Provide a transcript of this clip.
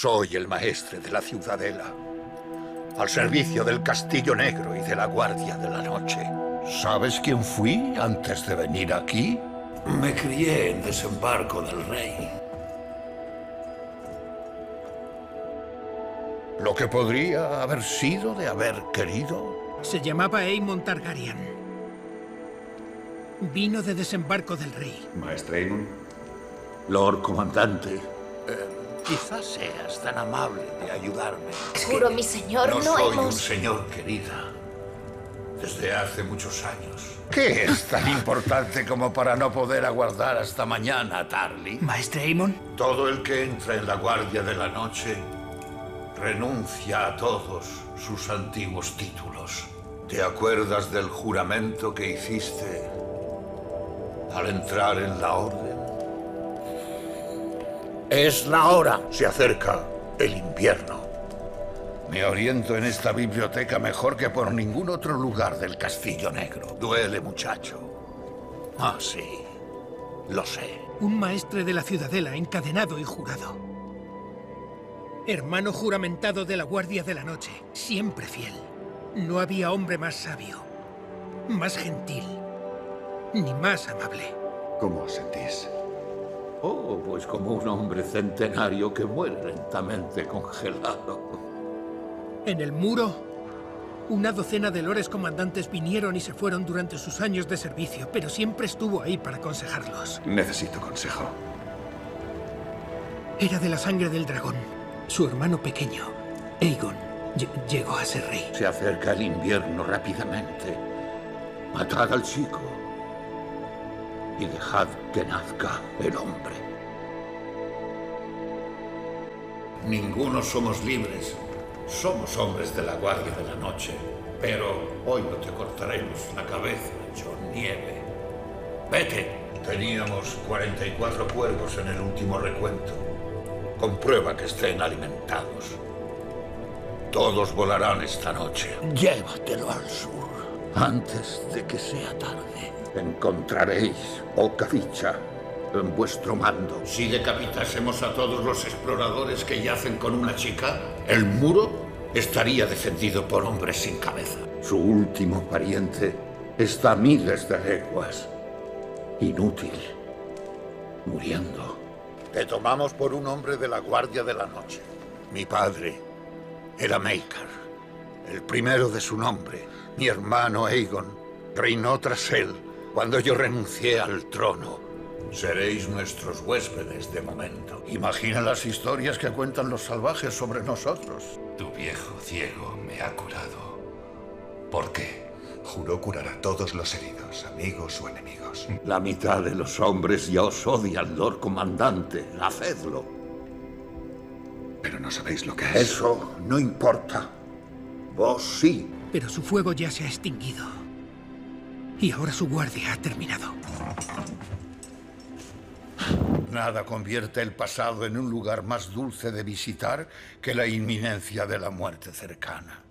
Soy el maestre de la ciudadela, al servicio del Castillo Negro y de la Guardia de la Noche. ¿Sabes quién fui antes de venir aquí? Me crié en Desembarco del Rey. Lo que podría haber sido de haber querido. Se llamaba Aemon Targaryen. Vino de Desembarco del Rey. Maestre Aemon. Lord Comandante, eh, quizás seas tan amable de ayudarme. Juro, mi señor, no, no, soy un señor querida. Desde hace muchos años. ¿Qué es tan importante como para no poder aguardar hasta mañana, Tarly? Maestre Aemon, Todo el que entra en la Guardia de la Noche renuncia a todos sus antiguos títulos. ¿Te acuerdas del juramento que hiciste al entrar en la Orden? Es la hora. Se acerca el invierno. Me oriento en esta biblioteca mejor que por ningún otro lugar del Castillo Negro. Duele, muchacho. Ah, sí. Lo sé. un maestre de la ciudadela encadenado y jurado. Hermano juramentado de la Guardia de la Noche, siempre fiel. No había hombre más sabio, más gentil, ni más amable. ¿Cómo os sentís? Oh, pues como un hombre centenario que muere lentamente congelado. En el muro, una docena de lores comandantes vinieron y se fueron durante sus años de servicio, pero siempre estuvo ahí para aconsejarlos. Necesito consejo. Era de la sangre del dragón. Su hermano pequeño, Aegon, lle- llegó a ser rey. Se acerca el invierno rápidamente. Matad al chico y dejad que nazca el hombre. Ninguno somos libres. Somos hombres de la Guardia de la Noche. Pero hoy no te cortaremos la cabeza, John Nieve. Vete. Teníamos 44 cuervos en el último recuento. Comprueba que estén alimentados. Todos volarán esta noche. Llévatelo al sur. Antes de que sea tarde. Encontraréis Okavicha en vuestro mando. Si decapitásemos a todos los exploradores que yacen con una chica, el muro estaría defendido por hombres sin cabeza. Su último pariente está a miles de leguas. Inútil. Muriendo. Te tomamos por un hombre de la Guardia de la Noche. Mi padre era Maker, el primero de su nombre. Mi hermano Aegon reinó tras él cuando yo renuncié al trono. Seréis nuestros huéspedes de momento. Imagina las historias que cuentan los salvajes sobre nosotros. Tu viejo ciego me ha curado. ¿Por qué? Juró curar a todos los heridos, amigos o enemigos. La mitad de los hombres ya os odian, Lord Comandante. Hacedlo. Pero no sabéis lo que es. Eso no importa. Vos sí. Pero su fuego ya se ha extinguido. Y ahora su guardia ha terminado. Nada convierte el pasado en un lugar más dulce de visitar que la inminencia de la muerte cercana.